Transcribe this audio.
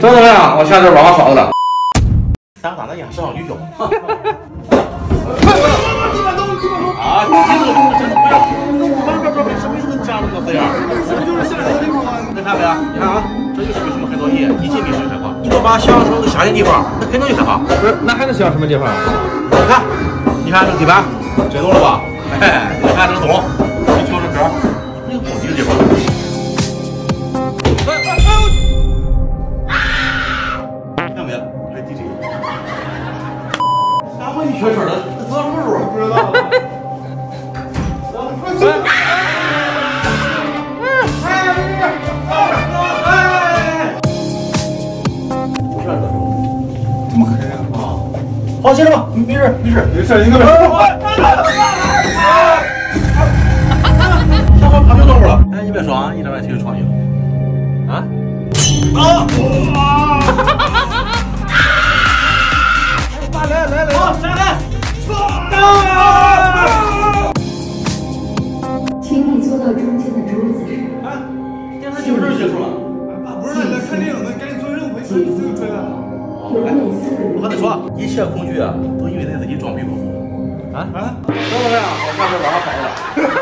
等等呀，我下这网上刷的了。咱打那演摄像女票。啊，你这个真的不要，不要不要，为什么这个家那么这样？这不就是下来的地方吗？你看没有？你看啊，这就是为什么很多人一进密室害怕。你都把想象成个吓人地方，那肯定就害怕。不是，那还能想什么地方？你看，你看这个地板，震动了吧？哎，你看这个洞，你听这歌，那个空地的地方。没有？还是 DJ。俺我一学车的，这知道什么路？不知道。这么黑啊！好，先生吧，没事没事。没事，应该没事。小伙旁边坐会儿了。哎，你别说啊，你这玩意挺有创意的。啊？啊！请你坐到中间的桌子上。啊，电视剧不是结束了。爸不是来看电影的，赶紧做任务，没事，这就出来了。有每四个人我跟你说，一切恐惧啊，都因为咱自己装逼不足。啊啊！张老师啊，我看这网上刷的了。